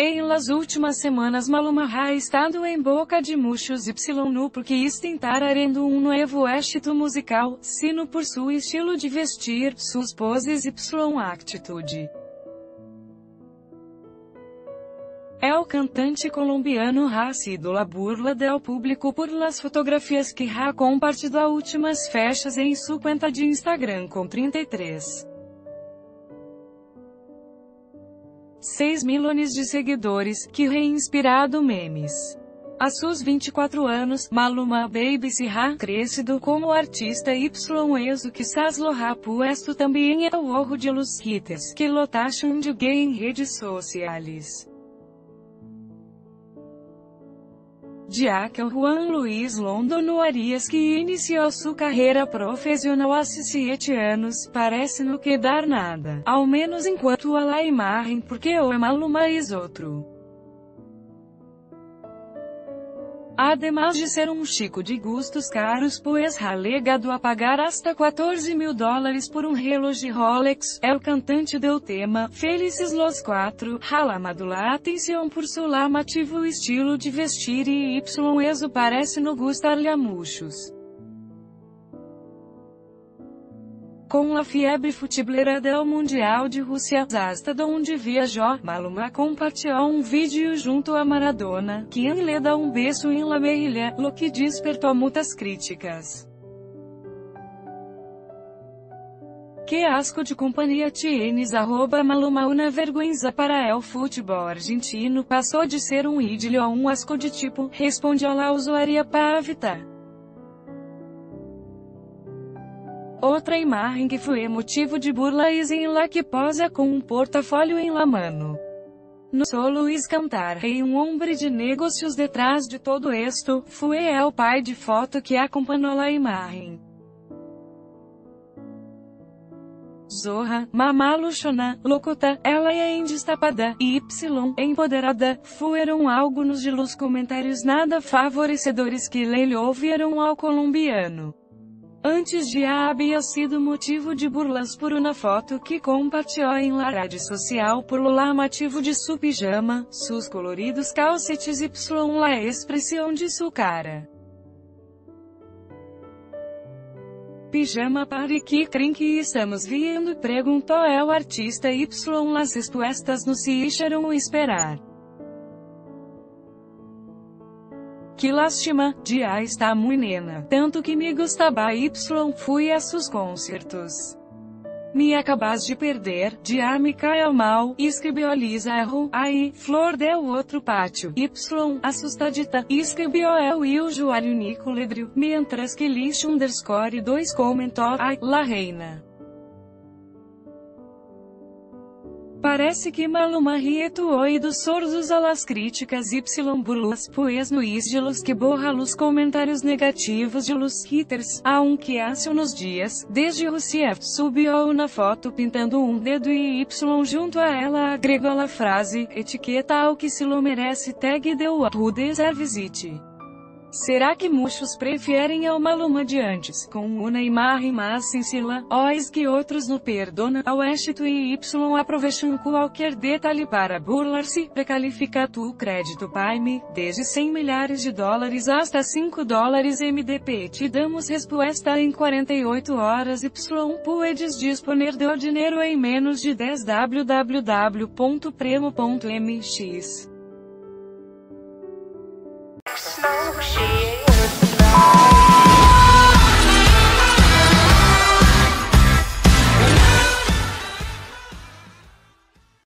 Em las últimas semanas Maluma ha estado em boca de muchos y no porque estar arendo um novo éxito musical, sino por seu estilo de vestir, suas poses y actitude. É o cantante colombiano ha sido la burla del público por las fotografias que ha compartilhado últimas festas em sua conta de Instagram com 33 6 milhões de seguidores, que reinspirado memes. A seus 24 anos, Maluma Baby se ha crescido como artista y eso que lo ha puesto também é o orro de los hits, que lotaram de gay em redes sociais. Jackal Juan Luiz Londono Arias que iniciou sua carreira profissional há 17 anos, parece não quedar nada, ao menos enquanto a la imagen porque o é Maluma outro. Además de ser um chico de gustos caros pois legado a pagar hasta 14 mil dólares por um relógio Rolex, é o cantante do tema, Felices los Quatro, halamado la atenção por seu lamativo estilo de vestir e y eso parece no gustar-lhe a muchos. Com a fiebre futebolera Mundial de Rússia, hasta onde viajou, Maluma compartilhou um vídeo junto a Maradona, que lhe dá um beijo em la mejilla, lo que despertou muitas críticas. Que asco de companhia tienes arroba Maluma uma vergonha para el futebol argentino passou de ser um ídolo a um asco de tipo, responde a usuária Pavita. Outra imagem que foi motivo de burla é em la que posa com um portafólio em la mano. No solo Luiz cantar e um homem de negócios detrás de todo esto, foi el pai de foto que acompanhou a imagem. Zorra, Mamá Luxona, Locota, ela é indestapada, e Y, empoderada, foram alguns de los comentários nada favorecedores que lhe ouviram ao colombiano. Antes de havia sido motivo de burlas por uma foto que compartilhou em la rede social por lo lamativo de su pijama, sus coloridos calcetes y la expressão de sua cara. Pijama para que creem que estamos vendo? Perguntou o artista Y. Las respostas no se deixaram esperar. Que lástima, dia está muito nena, tanto que me gostava y fui a seus concertos. Me acabas de perder, me caiu mal, escreveu Lisa erro, aí, flor del outro pátio, y, assustadita, escreveu el e o usuário Nico Ledrio, mientras que list underscore 2 comentou, ai, la reina. Parece que Maluma oídos sordos a las críticas y burlas pues no de los que borra los comentários negativos de los haters, aunque hace nos dias, desde Rousseff, subiu na foto pintando um dedo e Y junto a ela agregou a frase, etiqueta ao que se lo merece tag deu a who deserves it. Será que muchos preferem ao Maluma de antes, com uma imagem mais sincera, ois que outros no perdona, ao éxito e y aproveitam qualquer detalhe para burlar-se, precalificar tu crédito Paime, desde 100 milhares de dólares hasta 5 dólares MDP te damos resposta em 48 horas y puedes disponer do dinheiro em menos de 10 www.premo.mx